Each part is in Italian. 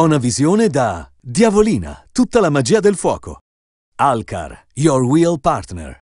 Ho una visione da Diavolina, tutta la magia del fuoco. Alcar, your wheel partner.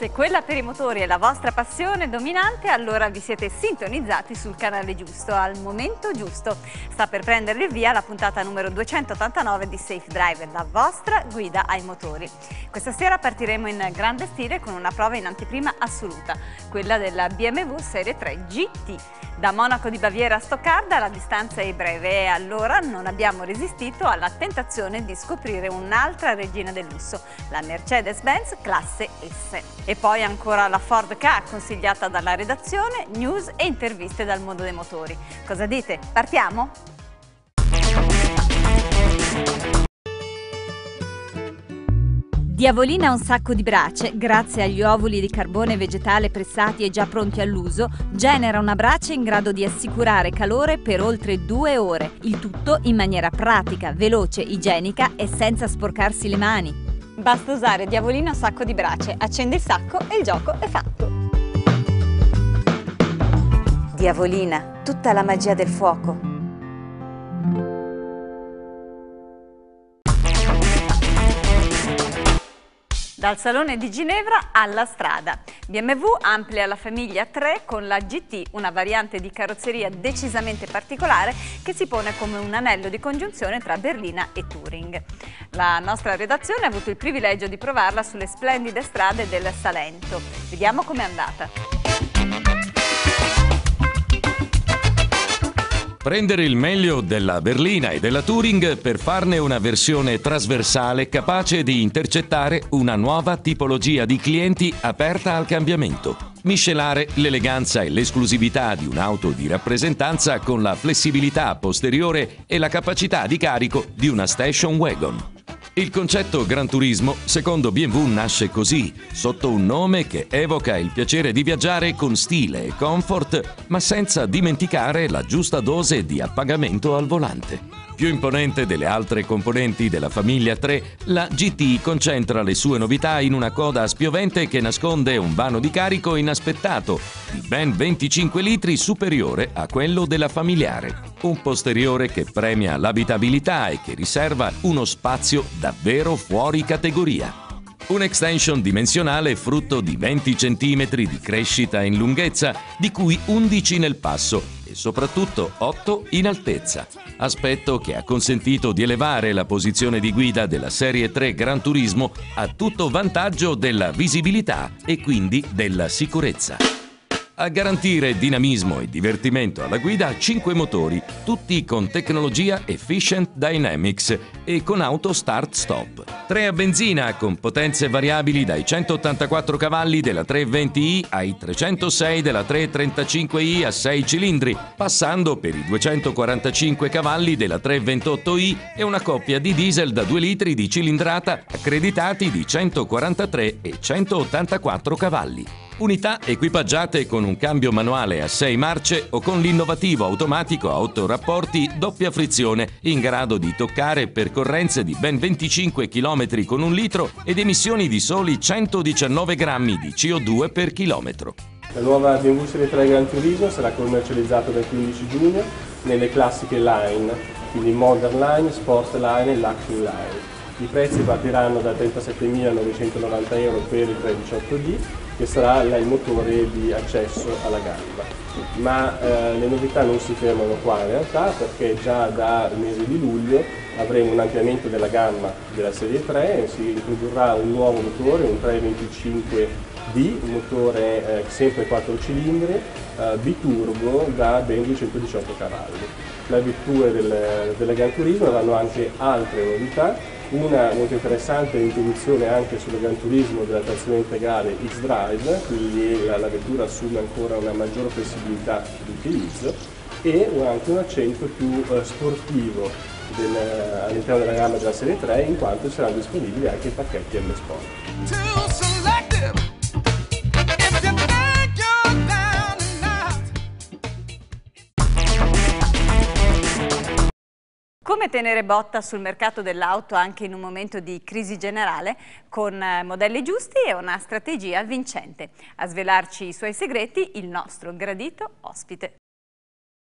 Se quella per i motori è la vostra passione dominante, allora vi siete sintonizzati sul canale giusto, al momento giusto. Sta per prendere il via la puntata numero 289 di Safe Drive, la vostra guida ai motori. Questa sera partiremo in grande stile con una prova in anteprima assoluta, quella della BMW Serie 3 GT. Da Monaco di Baviera a Stoccarda la distanza è breve e allora non abbiamo resistito alla tentazione di scoprire un'altra regina del lusso, la Mercedes-Benz classe S. E poi ancora la Ford K consigliata dalla redazione, news e interviste dal mondo dei motori. Cosa dite? Partiamo? Diavolina un sacco di brace, grazie agli ovuli di carbone vegetale pressati e già pronti all'uso, genera una brace in grado di assicurare calore per oltre due ore, il tutto in maniera pratica, veloce, igienica e senza sporcarsi le mani. Basta usare Diavolina sacco di brace, accendi il sacco e il gioco è fatto. Diavolina, tutta la magia del fuoco. Dal Salone di Ginevra alla strada. BMW amplia la famiglia 3 con la GT, una variante di carrozzeria decisamente particolare che si pone come un anello di congiunzione tra Berlina e Turing. La nostra redazione ha avuto il privilegio di provarla sulle splendide strade del Salento. Vediamo com'è andata. Prendere il meglio della berlina e della Touring per farne una versione trasversale capace di intercettare una nuova tipologia di clienti aperta al cambiamento. Miscelare l'eleganza e l'esclusività di un'auto di rappresentanza con la flessibilità posteriore e la capacità di carico di una station wagon. Il concetto Gran Turismo, secondo BMW, nasce così, sotto un nome che evoca il piacere di viaggiare con stile e comfort, ma senza dimenticare la giusta dose di appagamento al volante. Più imponente delle altre componenti della famiglia 3, la GT concentra le sue novità in una coda spiovente che nasconde un vano di carico inaspettato, di ben 25 litri superiore a quello della familiare. Un posteriore che premia l'abitabilità e che riserva uno spazio davvero fuori categoria. Un'extension dimensionale frutto di 20 cm di crescita in lunghezza, di cui 11 nel passo e soprattutto 8 in altezza. Aspetto che ha consentito di elevare la posizione di guida della Serie 3 Gran Turismo a tutto vantaggio della visibilità e quindi della sicurezza. A garantire dinamismo e divertimento alla guida 5 motori, tutti con tecnologia Efficient Dynamics e con auto start-stop. 3 a benzina con potenze variabili dai 184 cavalli della 320i ai 306 della 335i a 6 cilindri, passando per i 245 cavalli della 328i e una coppia di diesel da 2 litri di cilindrata accreditati di 143 e 184 cavalli unità equipaggiate con un cambio manuale a 6 marce o con l'innovativo automatico a 8 rapporti doppia frizione in grado di toccare percorrenze di ben 25 km con un litro ed emissioni di soli 119 grammi di CO2 per chilometro. La nuova BMW Serie 3 Gran Turismo sarà commercializzata dal 15 giugno nelle classiche line, quindi Modern Line, Sport Line e Luxury Line. I prezzi partiranno da 37.990 euro per il 318D che sarà il motore di accesso alla gamba. Ma eh, le novità non si fermano qua in realtà perché già dal mese di luglio avremo un ampliamento della gamma della serie 3, si introdurrà un nuovo motore, un 325D, un motore eh, sempre 4 cilindri, eh, biturbo da ben 218 cavalli. Le vetture del, della Gran Turismo avranno anche altre novità, una molto interessante introduzione anche sul Gran Turismo della trazione integrale X-Drive, quindi la, la vettura assume ancora una maggiore flessibilità di utilizzo e anche un accento più eh, sportivo all'interno della gamma della serie 3 in quanto saranno disponibili anche i pacchetti M Sport. Come tenere botta sul mercato dell'auto anche in un momento di crisi generale con eh, modelli giusti e una strategia vincente. A svelarci i suoi segreti il nostro gradito ospite.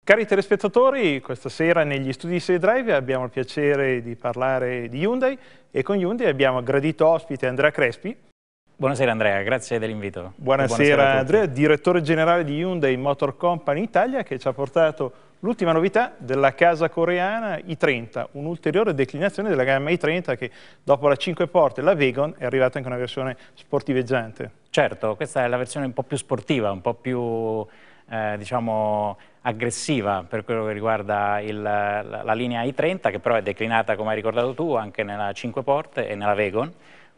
Cari telespettatori, questa sera negli studi di Drive abbiamo il piacere di parlare di Hyundai e con Hyundai abbiamo il gradito ospite Andrea Crespi. Buonasera Andrea, grazie dell'invito. Buonasera, Buonasera Andrea, direttore generale di Hyundai Motor Company Italia che ci ha portato L'ultima novità della casa coreana i30, un'ulteriore declinazione della gamma i30 che dopo la 5 porte e la Vegon è arrivata anche una versione sportiveggiante. Certo, questa è la versione un po' più sportiva, un po' più eh, diciamo aggressiva per quello che riguarda il, la, la, linea i30 che però è declinata come hai ricordato tu anche nella 5 porte e nella Vegon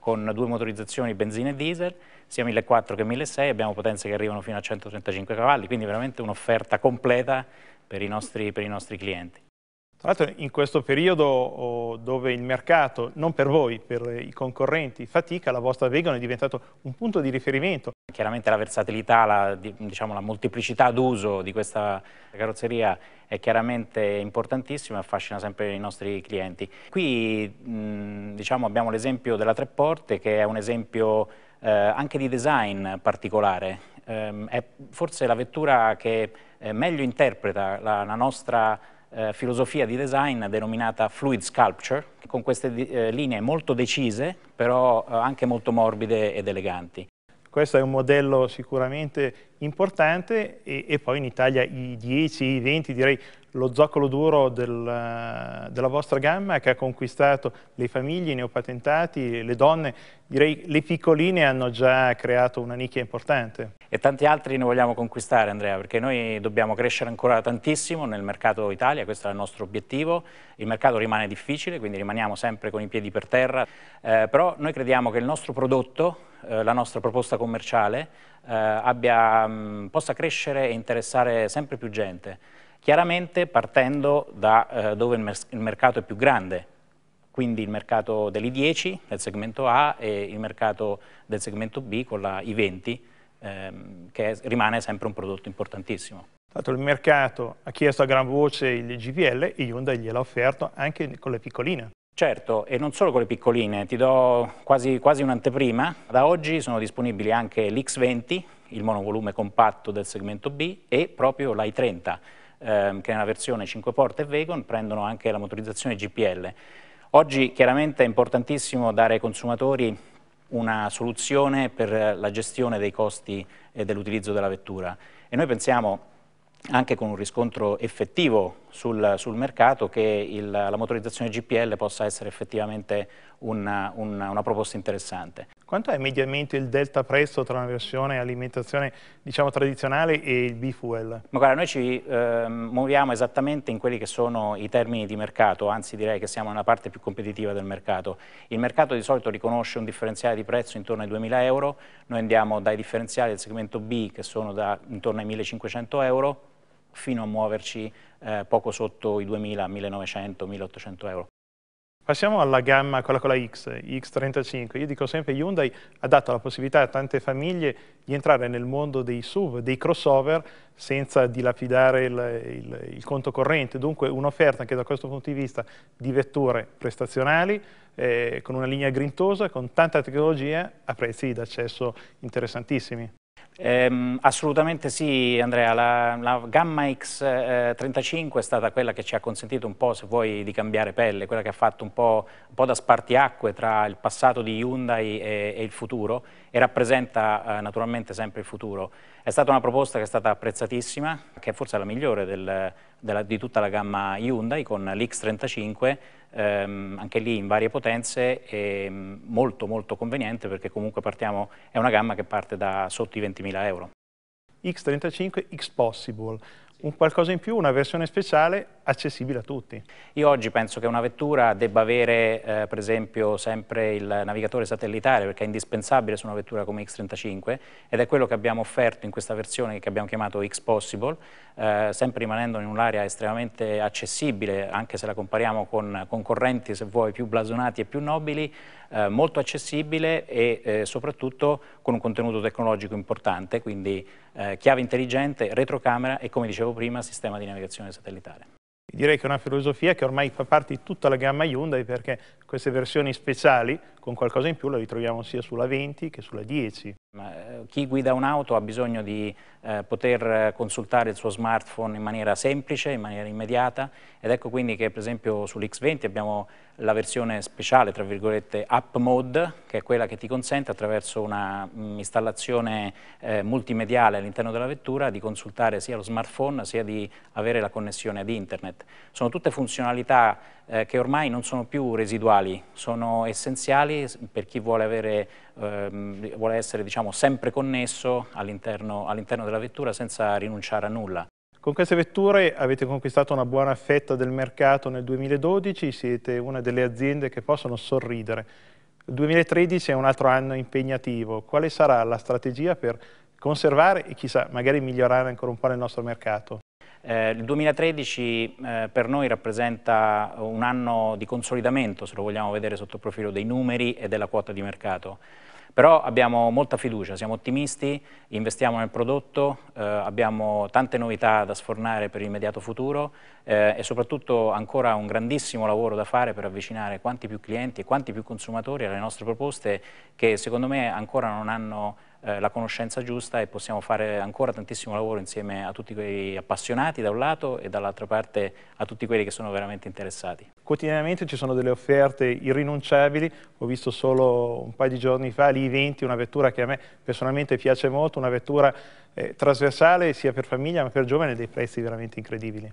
con due motorizzazioni benzina e diesel, sia 1400 che 1600, abbiamo potenze che arrivano fino a 135 cavalli, quindi veramente un'offerta completa per i nostri, per i nostri clienti. Tra l'altro in questo periodo oh, dove il mercato, non per voi, per i concorrenti, fatica, la vostra Vegan è diventato un punto di riferimento. Chiaramente la versatilità, la, diciamo, la molteplicità d'uso di questa carrozzeria è chiaramente importantissima e affascina sempre i nostri clienti. Qui diciamo, abbiamo l'esempio della tre porte che è un esempio eh, anche di design particolare. Eh, è forse la vettura che meglio interpreta la, la nostra eh, filosofia di design denominata Fluid Sculpture, con queste eh, linee molto decise, però eh, anche molto morbide ed eleganti. Questo è un modello sicuramente importante e, e poi in Italia i 10, i 20 direi lo zoccolo duro del, della vostra gamma che ha conquistato le famiglie, i neopatentati, le donne, direi le piccoline hanno già creato una nicchia importante. E tanti altri ne vogliamo conquistare Andrea, perché noi dobbiamo crescere ancora tantissimo nel mercato Italia, questo è il nostro obiettivo, il mercato rimane difficile, quindi rimaniamo sempre con i piedi per terra, eh, però noi crediamo che il nostro prodotto, eh, la nostra proposta commerciale, eh, abbia, mh, possa crescere e interessare sempre più gente. Chiaramente partendo da eh, dove il, il mercato è più grande, quindi il mercato dell'i 10 del segmento A e il mercato del segmento B con la I20 ehm, che rimane sempre un prodotto importantissimo. Tanto il mercato ha chiesto a gran voce il GVL e Hyundai gliel'ha offerto anche con le piccoline. Certo, e non solo con le piccoline, ti do quasi, quasi un'anteprima. Da oggi sono disponibili anche l'X20, il monovolume compatto del segmento B, e proprio l'i30 ehm, che nella versione 5 porte e Vegon prendono anche la motorizzazione GPL. Oggi chiaramente è importantissimo dare ai consumatori una soluzione per la gestione dei costi dell'utilizzo della vettura. E noi pensiamo anche con un riscontro effettivo sul, sul mercato che il, la motorizzazione GPL possa essere effettivamente una, una, una proposta interessante. Quanto è mediamente il delta prezzo tra una versione alimentazione diciamo, tradizionale e il B-Fuel? Ma guarda, noi ci eh, muoviamo esattamente in quelli che sono i termini di mercato, anzi direi che siamo nella parte più competitiva del mercato. Il mercato di solito riconosce un differenziale di prezzo intorno ai 2.000 euro, noi andiamo dai differenziali del segmento B che sono da intorno ai 1.500 euro fino a muoverci eh, poco sotto i 2.000, 1.900, 1.800 euro. Passiamo alla gamma, quella con la X, X35. Io dico sempre Hyundai ha dato la possibilità a tante famiglie di entrare nel mondo dei SUV, dei crossover, senza dilapidare il, il, il conto corrente. Dunque un'offerta anche da questo punto di vista di vetture prestazionali, eh, con una linea grintosa, con tanta tecnologia, a prezzi d'accesso interessantissimi. Eh, assolutamente sì Andrea, la, la gamma X35 eh, è stata quella che ci ha consentito un po', se vuoi, di cambiare pelle, quella che ha fatto un po', un po da spartiacque tra il passato di Hyundai e, e il futuro e rappresenta eh, naturalmente sempre il futuro. È stata una proposta che è stata apprezzatissima, che è forse la migliore del, della, di tutta la gamma Hyundai con l'X35, ehm, anche lì in varie potenze e mm, molto molto conveniente perché comunque partiamo, è una gamma che parte da sotto i 20.000 euro. X35 X Possible, un qualcosa in più, una versione speciale accessibile a tutti. Io oggi penso che una vettura debba avere eh, per esempio sempre il navigatore satellitare perché è indispensabile su una vettura come X35 ed è quello che abbiamo offerto in questa versione che abbiamo chiamato X Possible, eh, sempre rimanendo in un'area estremamente accessibile anche se la compariamo con concorrenti se vuoi più blasonati e più nobili, eh, molto accessibile e eh, soprattutto con un contenuto tecnologico importante, quindi eh, chiave intelligente, retrocamera e come dicevo prima sistema di navigazione satellitare. Direi che è una filosofia che ormai fa parte di tutta la gamma Hyundai perché queste versioni speciali con qualcosa in più le ritroviamo sia sulla 20 che sulla 10. Ma, eh, chi guida un'auto ha bisogno di eh, poter consultare il suo smartphone in maniera semplice, in maniera immediata ed ecco quindi che per esempio sull'X20 abbiamo la versione speciale, tra virgolette, App Mode, che è quella che ti consente attraverso un'installazione mm, eh, multimediale all'interno della vettura di consultare sia lo smartphone sia di avere la connessione ad internet. Sono tutte funzionalità eh, che ormai non sono più residuali, sono essenziali per chi vuole, avere, ehm, vuole essere diciamo, sempre connesso all'interno all della vettura senza rinunciare a nulla. Con queste vetture avete conquistato una buona fetta del mercato nel 2012, siete una delle aziende che possono sorridere. Il 2013 è un altro anno impegnativo. Quale sarà la strategia per conservare e chissà, magari migliorare ancora un po' nel nostro mercato? Eh, il 2013 eh, per noi rappresenta un anno di consolidamento, se lo vogliamo vedere sotto il profilo dei numeri e della quota di mercato. Però abbiamo molta fiducia, siamo ottimisti, investiamo nel prodotto, eh, abbiamo tante novità da sfornare per l'immediato futuro eh, e soprattutto ancora un grandissimo lavoro da fare per avvicinare quanti più clienti e quanti più consumatori alle nostre proposte che secondo me ancora non hanno eh, la conoscenza giusta e possiamo fare ancora tantissimo lavoro insieme a tutti quei appassionati da un lato e dall'altra parte a tutti quelli che sono veramente interessati. Quotidianamente ci sono delle offerte irrinunciabili, ho visto solo un paio di giorni fa l'I20, una vettura che a me personalmente piace molto, una vettura eh, trasversale sia per famiglia ma per giovani dei prezzi veramente incredibili.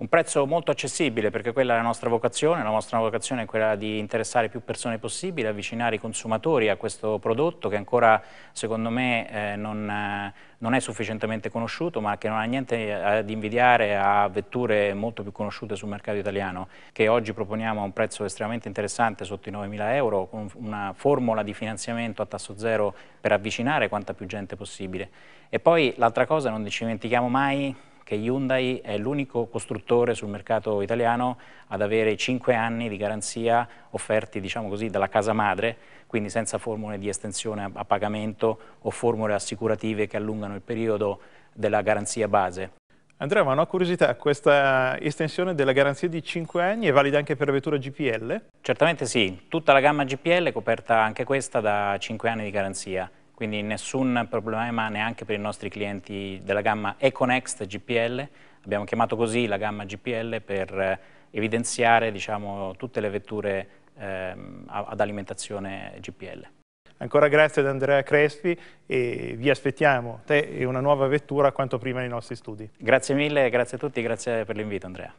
Un prezzo molto accessibile perché quella è la nostra vocazione, la nostra vocazione è quella di interessare più persone possibile, avvicinare i consumatori a questo prodotto che ancora secondo me eh, non, eh, non, è sufficientemente conosciuto ma che non ha niente ad invidiare a vetture molto più conosciute sul mercato italiano che oggi proponiamo a un prezzo estremamente interessante sotto i 9.000 euro con una formula di finanziamento a tasso zero per avvicinare quanta più gente possibile. E poi l'altra cosa non ci dimentichiamo mai che Hyundai è l'unico costruttore sul mercato italiano ad avere 5 anni di garanzia offerti diciamo così, dalla casa madre, quindi senza formule di estensione a pagamento o formule assicurative che allungano il periodo della garanzia base. Andrea, ma una curiosità, questa estensione della garanzia di 5 anni è valida anche per la vettura GPL? Certamente sì, tutta la gamma GPL è coperta anche questa da 5 anni di garanzia quindi nessun problema neanche per i nostri clienti della gamma EcoNext GPL, abbiamo chiamato così la gamma GPL per evidenziare diciamo, tutte le vetture ehm, ad alimentazione GPL. Ancora grazie ad Andrea Crespi e vi aspettiamo, te e una nuova vettura quanto prima nei nostri studi. Grazie mille, grazie a tutti, grazie per l'invito Andrea.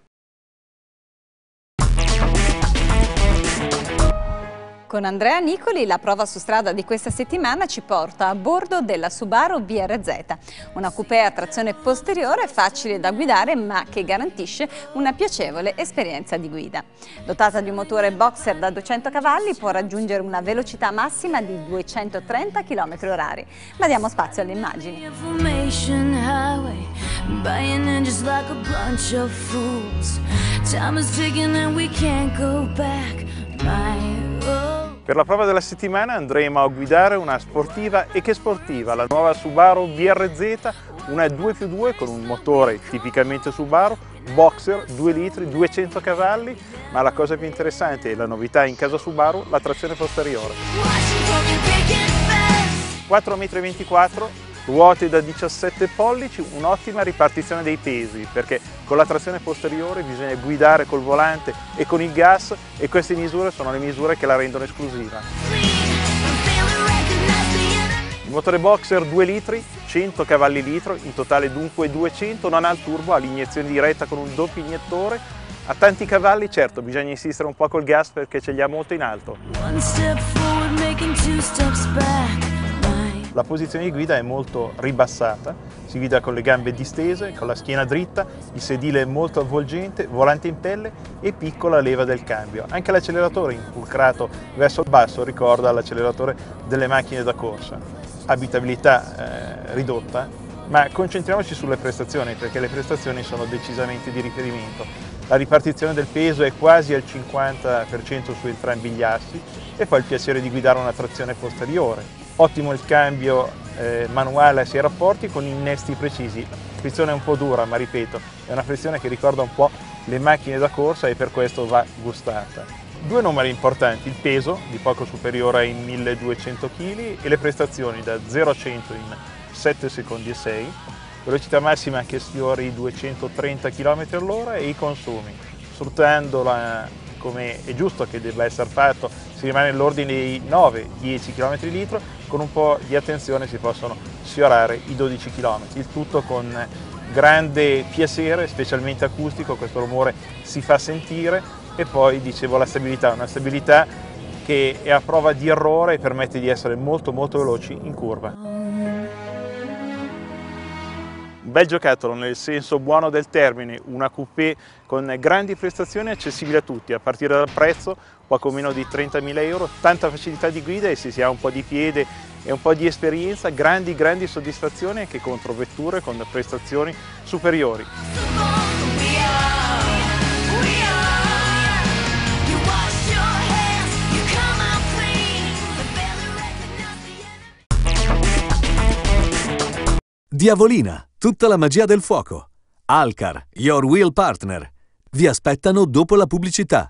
Con Andrea Nicoli la prova su strada di questa settimana ci porta a bordo della Subaru BRZ, una coupé a trazione posteriore facile da guidare ma che garantisce una piacevole esperienza di guida. Dotata di un motore boxer da 200 cavalli può raggiungere una velocità massima di 230 km h ma diamo spazio alle immagini. Time is ticking and we can't go back. My per la prova della settimana andremo a guidare una sportiva e che sportiva, la nuova Subaru VRZ, una 2 più 2 con un motore tipicamente Subaru, boxer, 2 litri, 200 cavalli, ma la cosa più interessante e la novità in casa Subaru, la trazione posteriore. 4,24 m ruote da 17 pollici, un'ottima ripartizione dei pesi perché con la trazione posteriore bisogna guidare col volante e con il gas e queste misure sono le misure che la rendono esclusiva. Il motore boxer 2 litri, 100 cavalli litro, in totale dunque 200, non ha il turbo, ha l'iniezione diretta con un doppio iniettore, ha tanti cavalli, certo bisogna insistere un po' col gas perché ce li ha molto in alto. La posizione di guida è molto ribassata, si guida con le gambe distese, con la schiena dritta, il sedile è molto avvolgente, volante in pelle e piccola leva del cambio. Anche l'acceleratore impulcrato verso il basso ricorda l'acceleratore delle macchine da corsa. Abitabilità eh, ridotta, ma concentriamoci sulle prestazioni perché le prestazioni sono decisamente di riferimento. La ripartizione del peso è quasi al 50% su entrambi gli assi e poi il piacere di guidare una trazione posteriore. Ottimo il cambio eh, manuale a sei rapporti con innesti precisi. La frizione è un po' dura, ma ripeto, è una frizione che ricorda un po' le macchine da corsa e per questo va gustata. Due numeri importanti, il peso di poco superiore ai 1200 kg e le prestazioni da 0 a 100 in 7 secondi e 6, velocità massima che sfiora i 230 km all'ora e i consumi, sfruttandola come è giusto che debba essere fatto, si rimane nell'ordine dei 9-10 km litro, con un po' di attenzione si possono sfiorare i 12 km, il tutto con grande piacere, specialmente acustico, questo rumore si fa sentire e poi dicevo la stabilità, una stabilità che è a prova di errore e permette di essere molto molto veloci in curva. Bel giocattolo nel senso buono del termine, una coupé con grandi prestazioni accessibili a tutti, a partire dal prezzo poco meno di 30.000 euro, tanta facilità di guida e se si ha un po' di piede e un po' di esperienza, grandi grandi soddisfazioni anche contro vetture con prestazioni superiori. Diavolina, tutta la magia del fuoco. Alcar, your wheel partner. Vi aspettano dopo la pubblicità.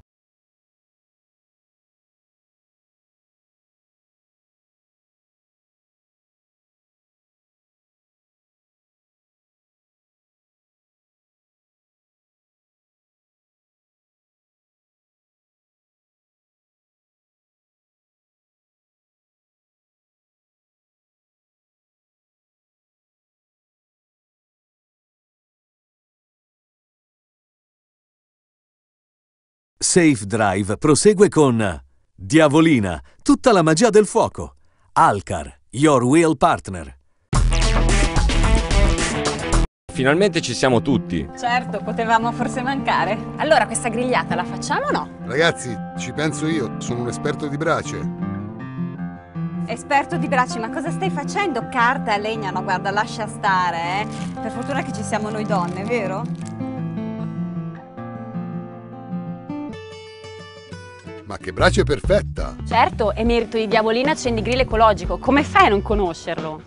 Safe Drive prosegue con Diavolina, tutta la magia del fuoco. Alcar, your wheel partner. Finalmente ci siamo tutti. Certo, potevamo forse mancare. Allora questa grigliata la facciamo o no? Ragazzi, ci penso io, sono un esperto di brace. Esperto di bracci, ma cosa stai facendo? Carta e legna? No, guarda, lascia stare, eh. Per fortuna che ci siamo noi donne, vero? Ma che brace perfetta! Certo, è merito di Diavolina Accendigrill Ecologico. Come fai a non conoscerlo?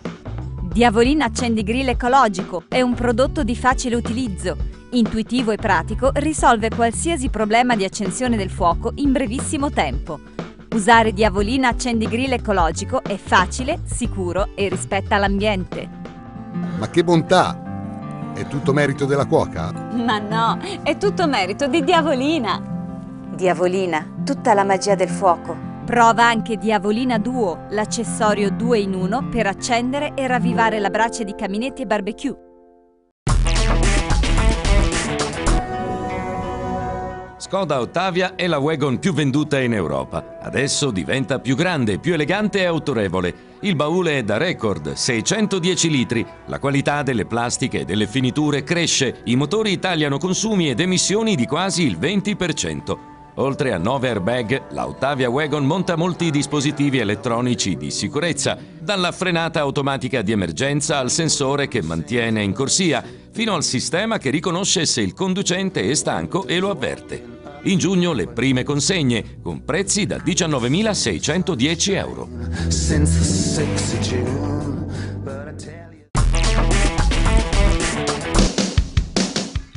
Diavolina Accendigrill Ecologico è un prodotto di facile utilizzo. Intuitivo e pratico, risolve qualsiasi problema di accensione del fuoco in brevissimo tempo. Usare Diavolina Accendigrill Ecologico è facile, sicuro e rispetta l'ambiente. Ma che bontà! È tutto merito della cuoca? Ma no, è tutto merito di Diavolina. Diavolina, tutta la magia del fuoco. Prova anche Diavolina Duo, l'accessorio 2 in 1 per accendere e ravvivare la brace di caminetti e barbecue. Skoda Ottavia è la wagon più venduta in Europa. Adesso diventa più grande, più elegante e autorevole. Il baule è da record, 610 litri. La qualità delle plastiche e delle finiture cresce. I motori tagliano consumi ed emissioni di quasi il 20%. Oltre a 9 airbag, la Wagon monta molti dispositivi elettronici di sicurezza, dalla frenata automatica di emergenza al sensore che mantiene in corsia, fino al sistema che riconosce se il conducente è stanco e lo avverte. In giugno le prime consegne, con prezzi da 19.610 euro.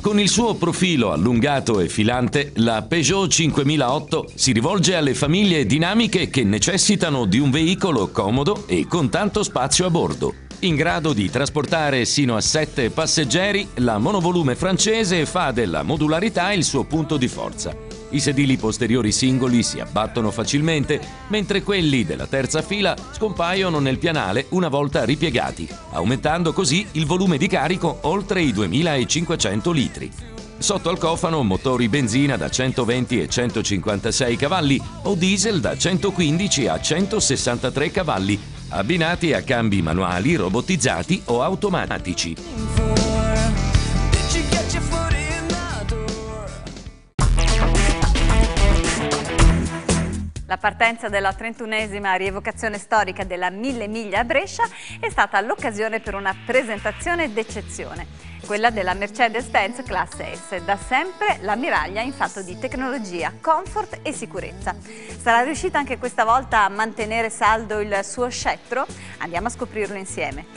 Con il suo profilo allungato e filante, la Peugeot 5008 si rivolge alle famiglie dinamiche che necessitano di un veicolo comodo e con tanto spazio a bordo. In grado di trasportare sino a 7 passeggeri, la monovolume francese fa della modularità il suo punto di forza. I sedili posteriori singoli si abbattono facilmente, mentre quelli della terza fila scompaiono nel pianale una volta ripiegati, aumentando così il volume di carico oltre i 2500 litri. Sotto al cofano motori benzina da 120 e 156 cavalli o diesel da 115 a 163 cavalli abbinati a cambi manuali, robotizzati o automatici. La partenza della 31esima rievocazione storica della Mille Miglia a Brescia è stata l'occasione per una presentazione d'eccezione, quella della Mercedes-Benz Classe S, da sempre l'ammiraglia in fatto di tecnologia, comfort e sicurezza. Sarà riuscita anche questa volta a mantenere saldo il suo scettro? Andiamo a scoprirlo insieme.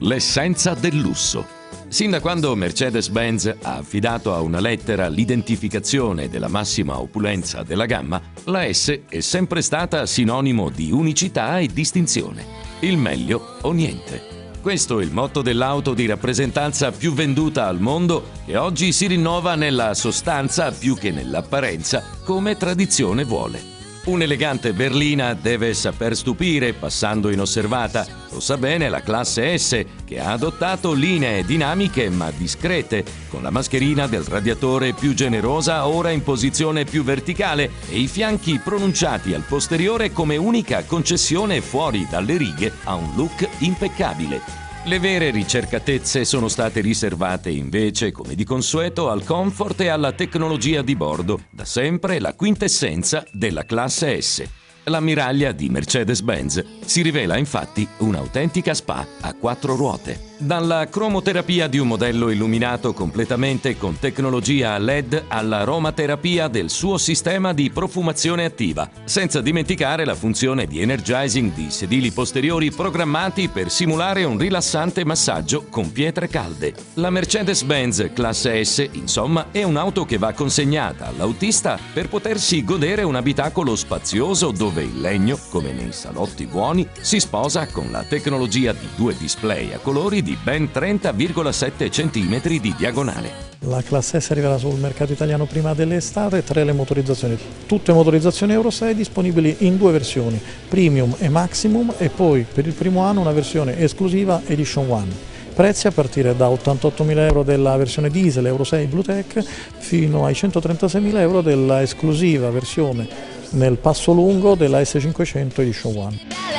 L'essenza del lusso. Sin da quando Mercedes-Benz ha affidato a una lettera l'identificazione della massima opulenza della gamma, la S è sempre stata sinonimo di unicità e distinzione. Il meglio o niente. Questo è il motto dell'auto di rappresentanza più venduta al mondo che oggi si rinnova nella sostanza più che nell'apparenza, come tradizione vuole. Un'elegante berlina deve saper stupire passando inosservata. Lo sa bene la classe S, che ha adottato linee dinamiche ma discrete, con la mascherina del radiatore più generosa ora in posizione più verticale e i fianchi pronunciati al posteriore come unica concessione fuori dalle righe a un look impeccabile. Le vere ricercatezze sono state riservate invece, come di consueto, al comfort e alla tecnologia di bordo, da sempre la quintessenza della classe S. L'ammiraglia di Mercedes-Benz si rivela infatti un'autentica spa a quattro ruote. Dalla cromoterapia di un modello illuminato completamente con tecnologia LED all'aromaterapia del suo sistema di profumazione attiva, senza dimenticare la funzione di energizing di sedili posteriori programmati per simulare un rilassante massaggio con pietre calde. La Mercedes-Benz classe S, insomma, è un'auto che va consegnata all'autista per potersi godere un abitacolo spazioso dove il legno, come nei salotti buoni, si sposa con la tecnologia di due display a colori di di ben 30,7 cm di diagonale. La classe S arriverà sul mercato italiano prima dell'estate, tre le motorizzazioni, tutte motorizzazioni Euro 6 disponibili in due versioni, Premium e Maximum e poi per il primo anno una versione esclusiva Edition One. Prezzi a partire da 88.000 euro della versione diesel Euro 6 Bluetech fino ai 136.000 euro della esclusiva versione nel passo lungo della S500 Edition One.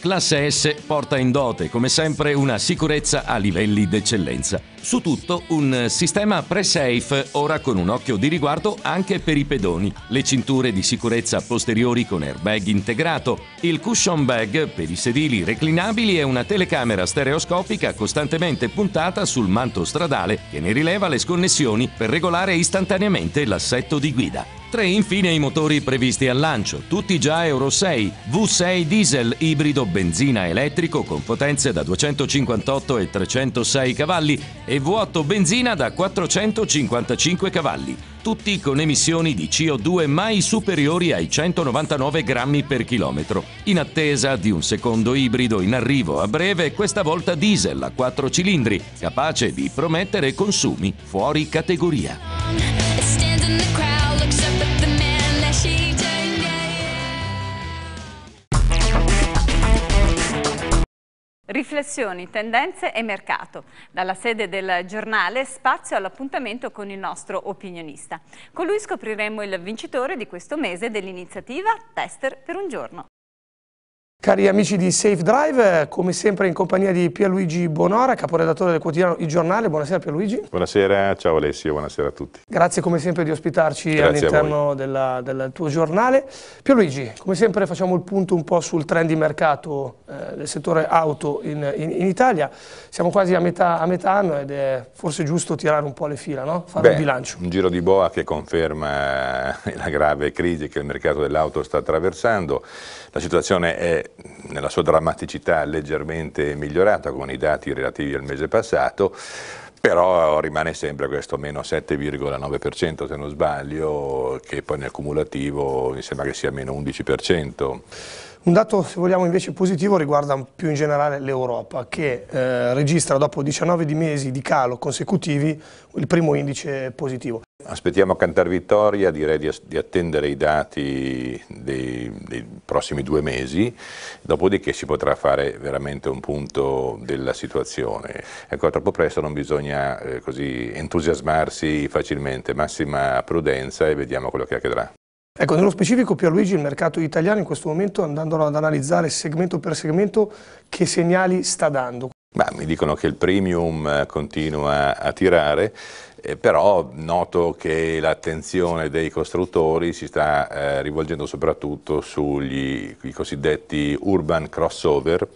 Classe S porta in dote, come sempre, una sicurezza a livelli d'eccellenza. Su tutto un sistema pre-safe, ora con un occhio di riguardo anche per i pedoni, le cinture di sicurezza posteriori con airbag integrato, il cushion bag per i sedili reclinabili e una telecamera stereoscopica costantemente puntata sul manto stradale che ne rileva le sconnessioni per regolare istantaneamente l'assetto di guida. Tre infine i motori previsti al lancio, tutti già Euro 6, V6 diesel ibrido benzina elettrico con potenze da 258 e 306 cavalli e V8 benzina da 455 cavalli, tutti con emissioni di CO2 mai superiori ai 199 grammi per chilometro. In attesa di un secondo ibrido in arrivo a breve, questa volta diesel a 4 cilindri, capace di promettere consumi fuori categoria. Riflessioni, tendenze e mercato. Dalla sede del giornale spazio all'appuntamento con il nostro opinionista. Con lui scopriremo il vincitore di questo mese dell'iniziativa Tester per un giorno. Cari amici di Safe Drive, come sempre in compagnia di Pierluigi Bonora, caporedattore del quotidiano Il Giornale. Buonasera Pierluigi. Buonasera, ciao Alessio, buonasera a tutti. Grazie come sempre di ospitarci all'interno del tuo giornale. Pierluigi, come sempre facciamo il punto un po' sul trend di mercato eh, del settore auto in, in, in, Italia. Siamo quasi a metà, a metà, anno ed è forse giusto tirare un po' le fila, no? fare Beh, un bilancio. Un giro di boa che conferma la grave crisi che il mercato dell'auto sta attraversando. La situazione è nella sua drammaticità leggermente migliorata con i dati relativi al mese passato, però rimane sempre questo meno 7,9% se non sbaglio, che poi nel cumulativo mi sembra che sia meno 11%. Un dato, se vogliamo, invece positivo riguarda più in generale l'Europa, che eh, registra dopo 19 mesi di calo consecutivi il primo indice positivo. Aspettiamo a Cantar Vittoria, direi di, di attendere i dati dei, dei, prossimi due mesi, dopodiché si potrà fare veramente un punto della situazione. Ecco, troppo presto non bisogna eh, così entusiasmarsi facilmente, massima prudenza e vediamo quello che accadrà. Ecco, nello specifico Pierluigi, il mercato italiano in questo momento, andando ad analizzare segmento per segmento, che segnali sta dando? Beh, mi dicono che il premium eh, continua a tirare, eh, però noto che l'attenzione dei costruttori si sta eh, rivolgendo soprattutto sugli cosiddetti urban crossover.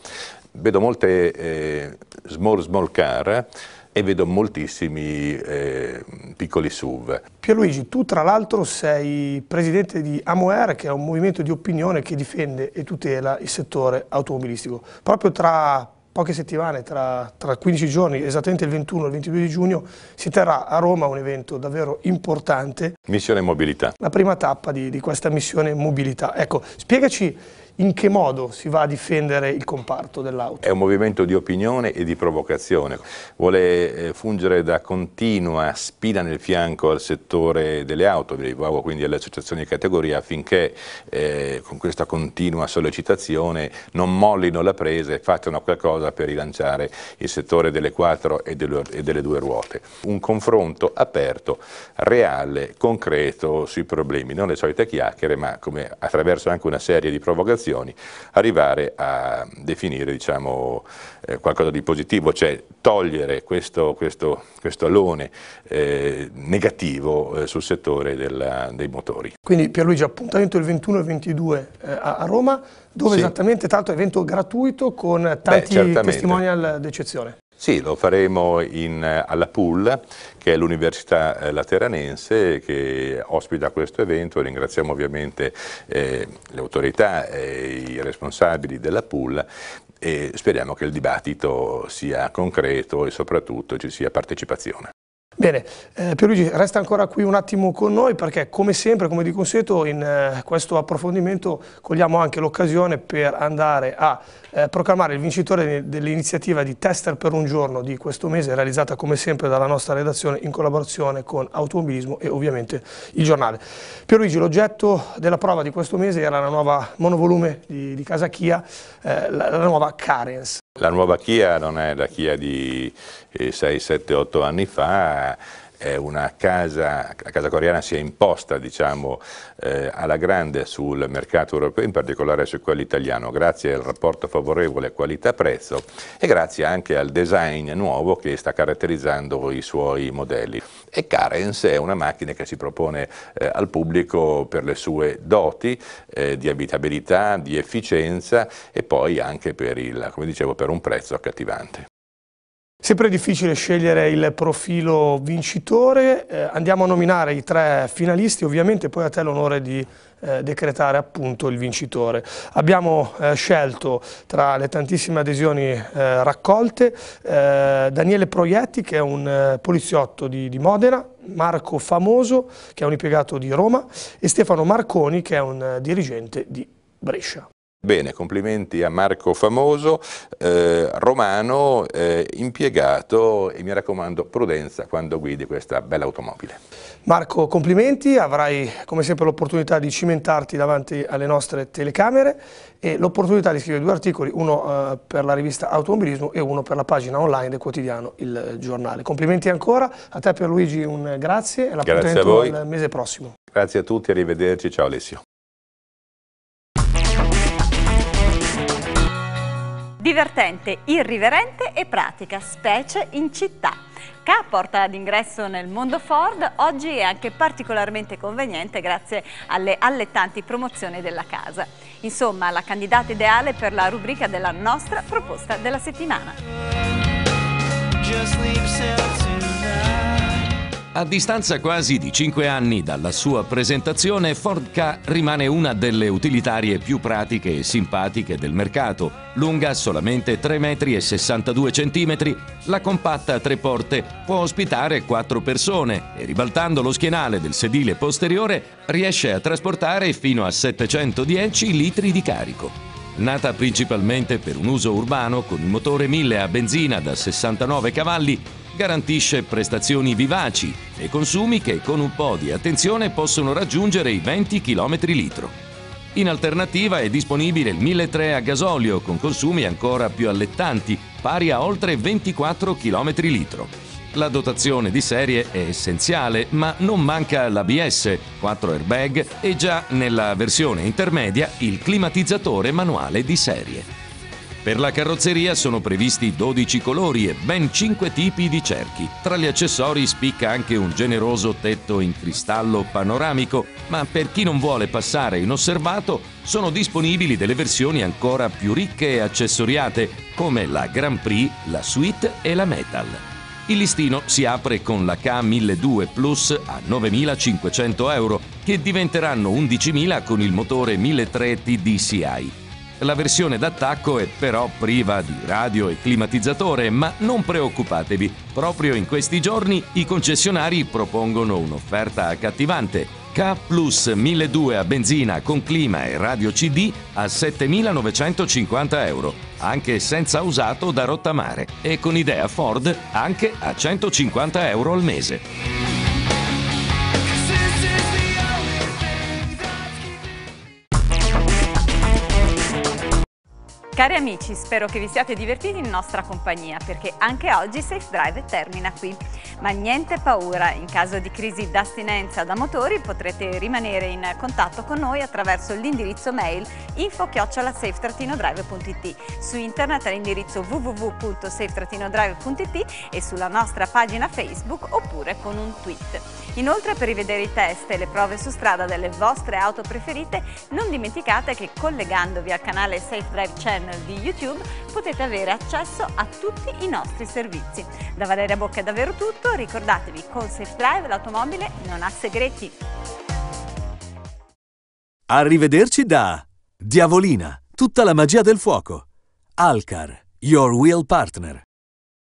Vedo molte eh, small small car e vedo moltissimi eh, piccoli SUV. Pierluigi, tu tra l'altro sei presidente di Amoer, che è un movimento di opinione che difende e tutela il settore automobilistico. Proprio tra poche settimane, tra, tra 15 giorni, esattamente il 21 e il 22 di giugno, si terrà a Roma un evento davvero importante. Missione Mobilità. La prima tappa di, di questa missione Mobilità. Ecco, spiegaci in che modo si va a difendere il comparto dell'auto? È un movimento di opinione e di provocazione, vuole eh, fungere da continua spina nel fianco al settore delle auto, vi rivolgo quindi alle associazioni di categoria affinché eh, con questa continua sollecitazione non mollino la presa e facciano qualcosa per rilanciare il settore delle quattro e delle, e delle due ruote. Un confronto aperto, reale, concreto sui problemi, non le solite chiacchiere ma come attraverso anche una serie di provocazioni situazioni, arrivare a definire diciamo, eh, qualcosa di positivo, cioè togliere questo, questo, questo alone eh, negativo eh, sul settore della, dei motori. Quindi Pierluigi, appuntamento il 21 e 22 eh, a Roma, dove sì. esattamente, tanto evento gratuito con tanti Beh, testimonial d'eccezione. Sì, lo faremo in, eh, alla Pool, che è l'Università eh, Lateranense che ospita questo evento. Ringraziamo ovviamente eh, le autorità e i responsabili della Pool e speriamo che il dibattito sia concreto e soprattutto ci sia partecipazione. Bene, eh, Pierluigi resta ancora qui un attimo con noi perché come sempre, come di consueto, in eh, questo approfondimento cogliamo anche l'occasione per andare a eh, proclamare il vincitore dell'iniziativa di Tester per un giorno di questo mese realizzata come sempre dalla nostra redazione in collaborazione con Automobilismo e ovviamente il giornale. Pierluigi, l'oggetto della prova di questo mese era la nuova monovolume di, di Casa Chia, eh, la, la nuova Carens. La nuova Kia non è la Kia di 6, 7, 8 anni fa, è una casa, la casa coreana si è imposta diciamo, eh, alla grande sul mercato europeo, in particolare su quello italiano, grazie al rapporto favorevole qualità-prezzo e grazie anche al design nuovo che sta caratterizzando i suoi modelli. E Carens è una macchina che si propone eh, al pubblico per le sue doti eh, di abitabilità, di efficienza e poi anche per, il, dicevo, per un prezzo accattivante. Sempre difficile scegliere il profilo vincitore, eh, andiamo a nominare i tre finalisti, ovviamente poi a te l'onore di eh, decretare appunto il vincitore. Abbiamo eh, scelto tra le tantissime adesioni eh, raccolte eh, Daniele Proietti che è un eh, poliziotto di, di, Modena, Marco Famoso che è un impiegato di Roma e Stefano Marconi che è un dirigente di Brescia. Bene, complimenti a Marco Famoso, eh, romano, eh, impiegato e mi raccomando prudenza quando guidi questa bella automobile. Marco, complimenti, avrai come sempre l'opportunità di cimentarti davanti alle nostre telecamere e l'opportunità di scrivere due articoli, uno eh, per la rivista Automobilismo e uno per la pagina online del quotidiano Il Giornale. Complimenti ancora, a te per Luigi un grazie e l'appuntamento il mese prossimo. Grazie a tutti, arrivederci, ciao Alessio. Divertente, irriverente e pratica, specie in città. K porta d'ingresso nel mondo Ford, oggi è anche particolarmente conveniente grazie alle allettanti promozioni della casa. Insomma, la candidata ideale per la rubrica della nostra proposta della settimana. A distanza quasi di 5 anni dalla sua presentazione, Ford K rimane una delle utilitarie più pratiche e simpatiche del mercato. Lunga solamente 3,62 m, la compatta a tre porte può ospitare 4 persone e ribaltando lo schienale del sedile posteriore riesce a trasportare fino a 710 litri di carico. Nata principalmente per un uso urbano con il motore 1000 a benzina da 69 cavalli, garantisce prestazioni vivaci e consumi che con un po' di attenzione possono raggiungere i 20 km litro. In alternativa è disponibile il 1300 a gasolio con consumi ancora più allettanti, pari a oltre 24 km litro. La dotazione di serie è essenziale, ma non manca l'ABS, 4 airbag e già nella versione intermedia il climatizzatore manuale di serie. Per la carrozzeria sono previsti 12 colori e ben 5 tipi di cerchi. Tra gli accessori spicca anche un generoso tetto in cristallo panoramico, ma per chi non vuole passare inosservato sono disponibili delle versioni ancora più ricche e accessoriate, come la Grand Prix, la Suite e la Metal. Il listino si apre con la K1200 Plus a 9.500 euro, che diventeranno 11.000 con il motore 1.300 TDCi. La versione d'attacco è però priva di radio e climatizzatore, ma non preoccupatevi, proprio in questi giorni i concessionari propongono un'offerta accattivante. K Plus 1200 a benzina con clima e radio CD a 7.950 euro, anche senza usato da rottamare e con idea Ford anche a 150 euro al mese. Cari amici, spero che vi siate divertiti in nostra compagnia perché anche oggi Safe Drive termina qui. Ma niente paura, in caso di crisi d'astinenza da motori potrete rimanere in contatto con noi attraverso l'indirizzo mail info-safe-drive.it su internet all'indirizzo www.safe-drive.it e sulla nostra pagina Facebook oppure con un tweet. Inoltre per rivedere i test e le prove su strada delle vostre auto preferite non dimenticate che collegandovi al canale Safe Drive Channel di YouTube potete avere accesso a tutti i nostri servizi. Da Valeria Bocca è davvero tutto, ricordatevi con Safe Drive l'automobile non ha segreti. Arrivederci da Diavolina, tutta la magia del fuoco. Alcar, your wheel partner.